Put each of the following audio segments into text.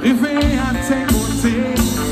Rêver à tes côtés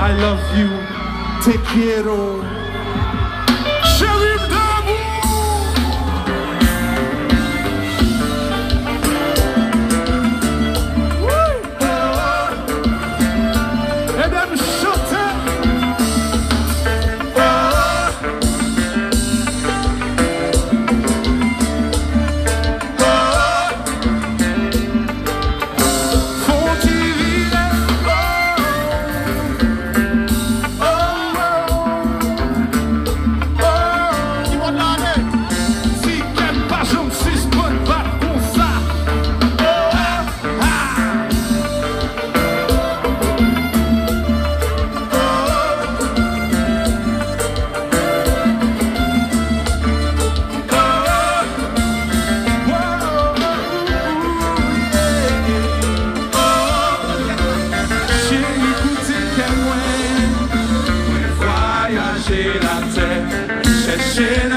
I love you. Te quiero. scenace, se scenace.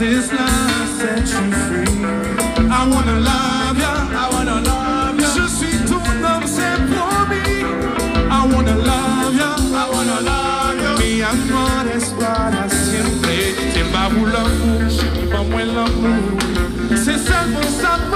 this love set you free. I wanna love ya. I wanna love ya. Je suis tout homme, c'est promis. I wanna love ya. I wanna love ya. Mi amor es para siempre. Te va a volar, te va a volar. C'est ça pour ça.